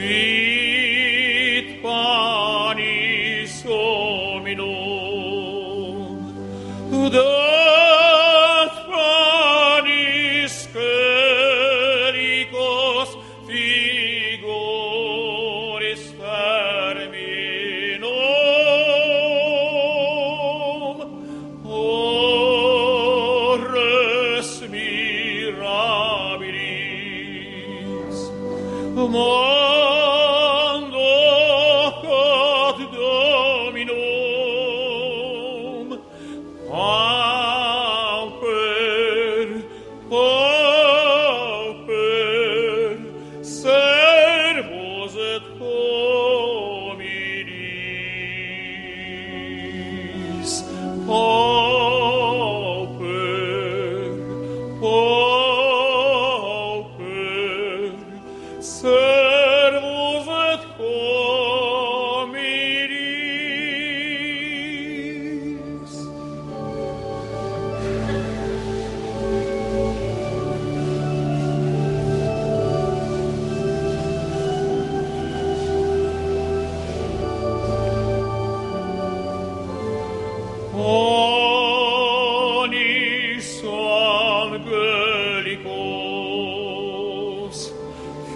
fit panis hominum dat panis clericos figuris terminum o mirabilis. More servus et cor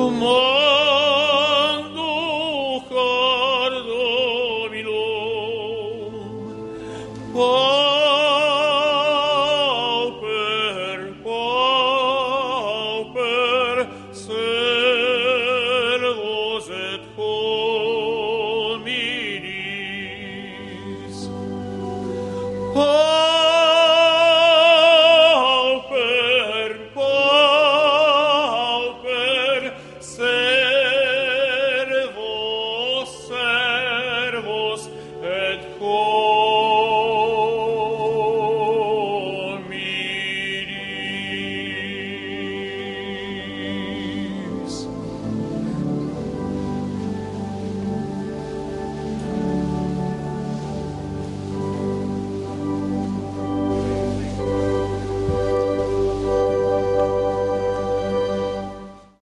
fumando jardominom. servos servos et cor